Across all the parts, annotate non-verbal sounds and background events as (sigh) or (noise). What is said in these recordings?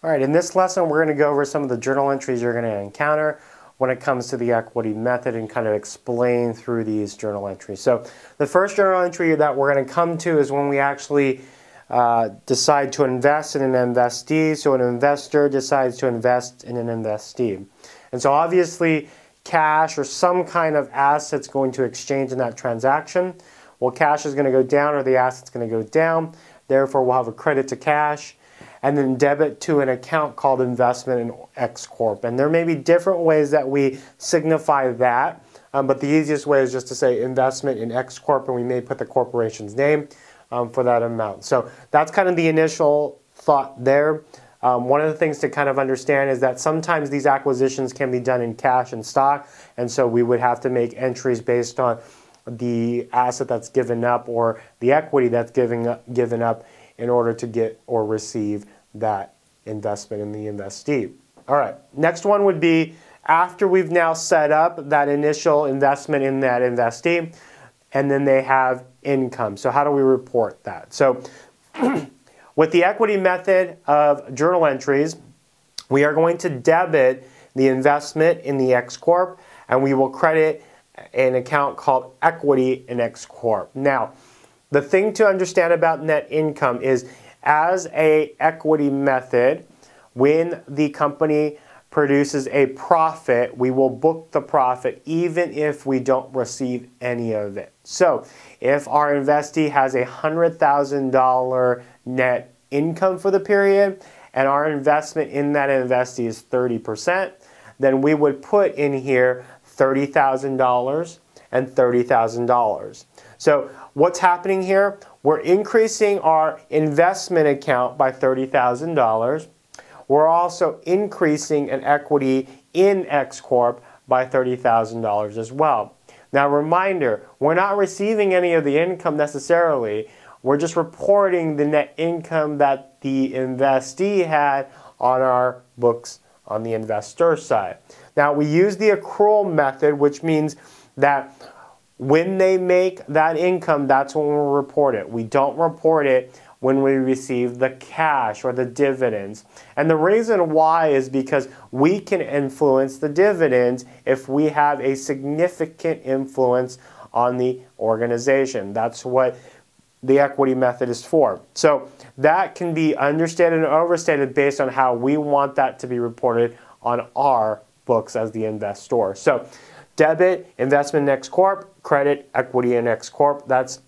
All right, in this lesson, we're going to go over some of the journal entries you're going to encounter when it comes to the equity method and kind of explain through these journal entries. So the first journal entry that we're going to come to is when we actually uh, decide to invest in an investee. So an investor decides to invest in an investee. And so obviously cash or some kind of asset's going to exchange in that transaction. Well, cash is going to go down or the asset's going to go down. Therefore, we'll have a credit to cash and then debit to an account called investment in X Corp. And there may be different ways that we signify that, um, but the easiest way is just to say investment in X Corp, and we may put the corporation's name um, for that amount. So that's kind of the initial thought there. Um, one of the things to kind of understand is that sometimes these acquisitions can be done in cash and stock, and so we would have to make entries based on the asset that's given up or the equity that's giving up, given up in order to get or receive that investment in the investee. All right, next one would be after we've now set up that initial investment in that investee, and then they have income. So how do we report that? So (clears throat) with the equity method of journal entries, we are going to debit the investment in the X Corp, and we will credit an account called equity in X Corp. Now, the thing to understand about net income is as a equity method, when the company produces a profit, we will book the profit even if we don't receive any of it. So if our investee has a $100,000 net income for the period and our investment in that investee is 30%, then we would put in here $30,000 and $30,000. So what's happening here? We're increasing our investment account by $30,000. We're also increasing an equity in X Corp by $30,000 as well. Now reminder, we're not receiving any of the income necessarily. We're just reporting the net income that the investee had on our books on the investor side. Now we use the accrual method, which means that when they make that income, that's when we report it. We don't report it when we receive the cash or the dividends. And the reason why is because we can influence the dividends if we have a significant influence on the organization. That's what the equity method is for. So that can be understated and overstated based on how we want that to be reported on our books as the investor. So Debit, investment in X Corp, credit, equity in X Corp. That's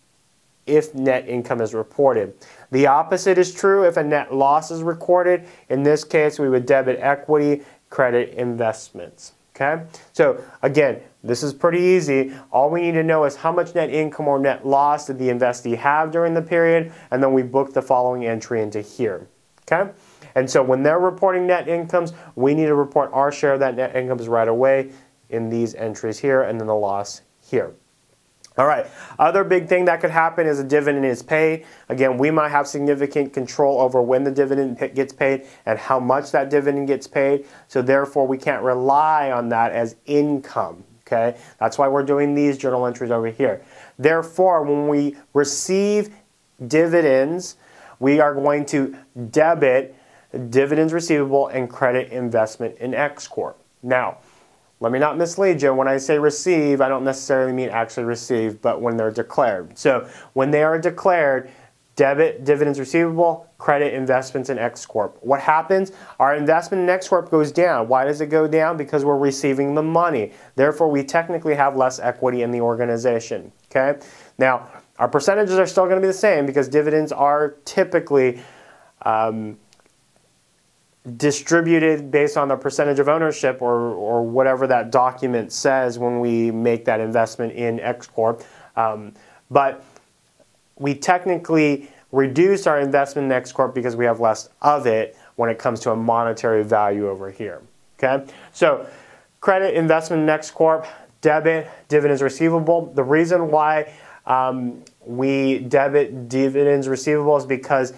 if net income is reported. The opposite is true if a net loss is recorded. In this case, we would debit equity, credit investments. Okay? So again, this is pretty easy. All we need to know is how much net income or net loss did the investee have during the period, and then we book the following entry into here. Okay? And so when they're reporting net incomes, we need to report our share of that net incomes right away in these entries here and then the loss here. All right, other big thing that could happen is a dividend is paid. Again, we might have significant control over when the dividend gets paid and how much that dividend gets paid. So therefore, we can't rely on that as income. Okay, that's why we're doing these journal entries over here. Therefore, when we receive dividends, we are going to debit dividends receivable and credit investment in X Corp. Now, let me not mislead you. When I say receive, I don't necessarily mean actually receive, but when they're declared. So when they are declared, debit dividends receivable, credit investments in X Corp. What happens? Our investment in X Corp goes down. Why does it go down? Because we're receiving the money. Therefore, we technically have less equity in the organization. Okay? Now, our percentages are still going to be the same because dividends are typically um, distributed based on the percentage of ownership or, or whatever that document says when we make that investment in X Corp. Um, but we technically reduce our investment in X Corp because we have less of it when it comes to a monetary value over here. Okay, so credit investment in X Corp, debit dividends receivable. The reason why um, we debit dividends receivable is because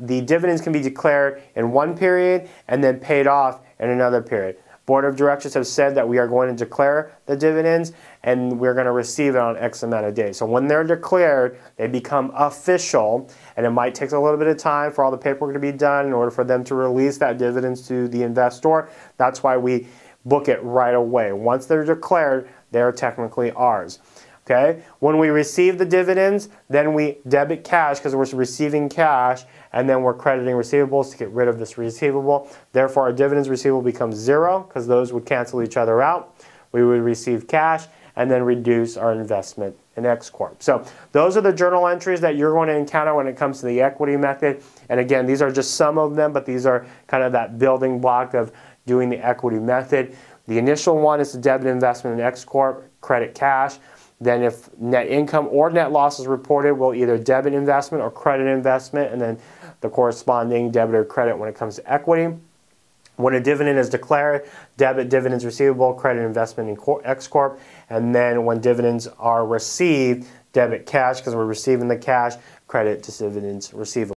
the dividends can be declared in one period and then paid off in another period. Board of directors have said that we are going to declare the dividends and we're going to receive it on X amount of days. So when they're declared, they become official and it might take a little bit of time for all the paperwork to be done in order for them to release that dividends to the investor. That's why we book it right away. Once they're declared, they're technically ours. Okay? When we receive the dividends, then we debit cash because we're receiving cash and then we're crediting receivables to get rid of this receivable. Therefore, our dividends receivable becomes zero because those would cancel each other out. We would receive cash and then reduce our investment in X Corp. So those are the journal entries that you're going to encounter when it comes to the equity method. And again, these are just some of them, but these are kind of that building block of doing the equity method. The initial one is the debit investment in X Corp, credit cash. Then if net income or net loss is reported, we'll either debit investment or credit investment, and then the corresponding debit or credit when it comes to equity. When a dividend is declared, debit dividends receivable, credit investment in X Corp, and then when dividends are received, debit cash because we're receiving the cash, credit to dividends receivable.